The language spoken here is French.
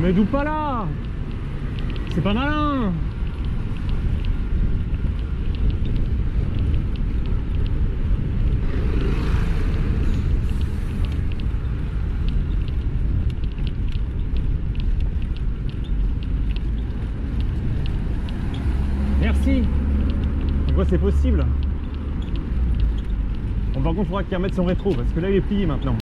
Mais d'où pas là. C'est pas malin. Merci. En quoi c'est possible. Bon par contre il faudra qu'il remette son rétro parce que là il est plié maintenant.